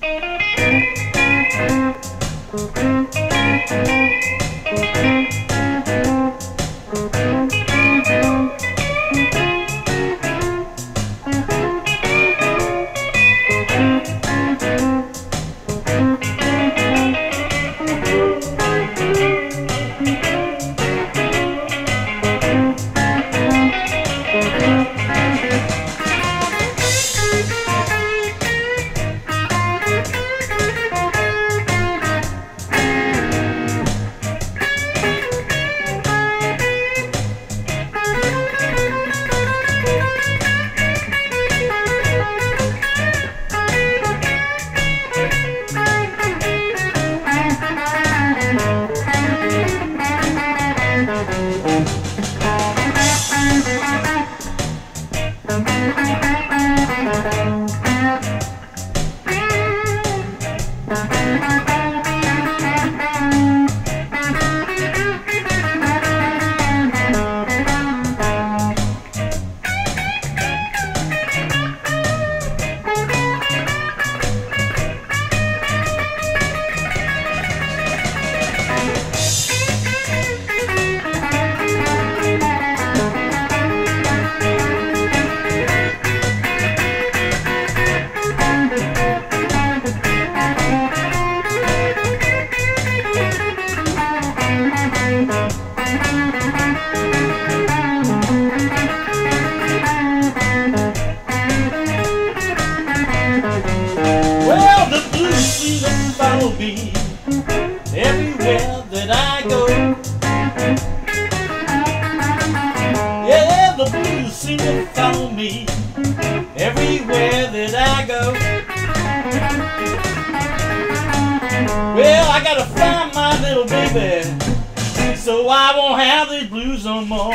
Well, me everywhere that I go. Yeah, the blues seem to follow me everywhere that I go. Well, I gotta find my little baby so I won't have these blues no more.